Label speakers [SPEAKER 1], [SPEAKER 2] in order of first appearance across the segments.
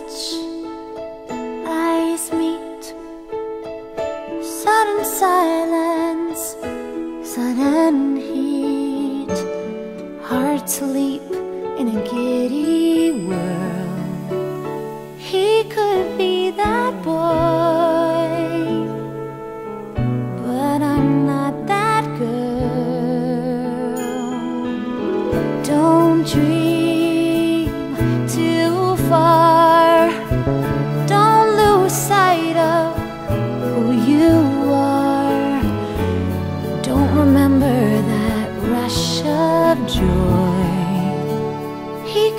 [SPEAKER 1] touch, eyes meet. Sudden silence, sudden heat. Hearts leap in a giddy whirl. He could be that boy, but I'm not that girl. Don't dream.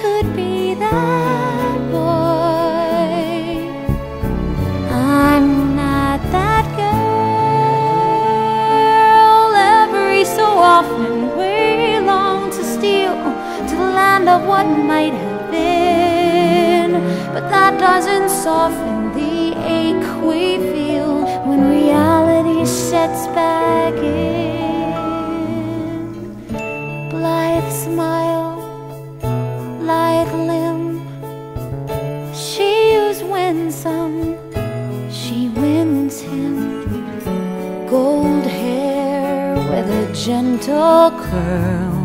[SPEAKER 1] Could be that boy. I'm not that girl. Every so often we long to steal to the land of what might have been. But that doesn't soften the ache we feel she wins him. Gold hair with a gentle curl.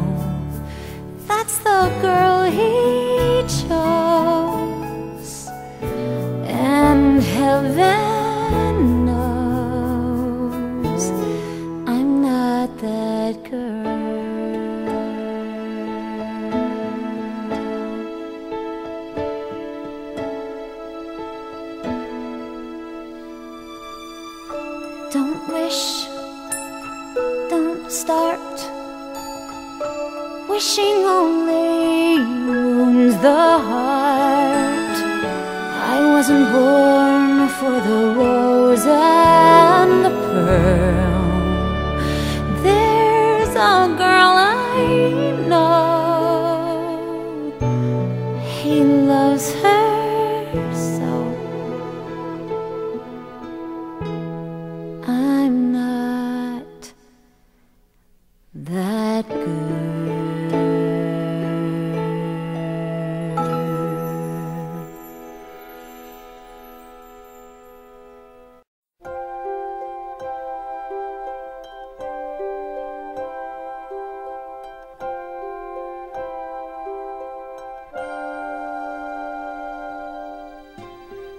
[SPEAKER 1] That's the girl he chose. And heaven wish, don't start. Wishing only wounds the heart. I wasn't born for the rose and the pearl. There's a girl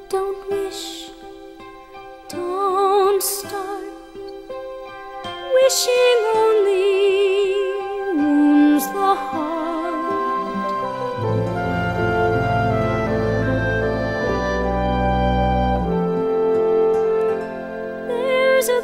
[SPEAKER 1] Don't wish, don't start wishing only wounds the heart. There's a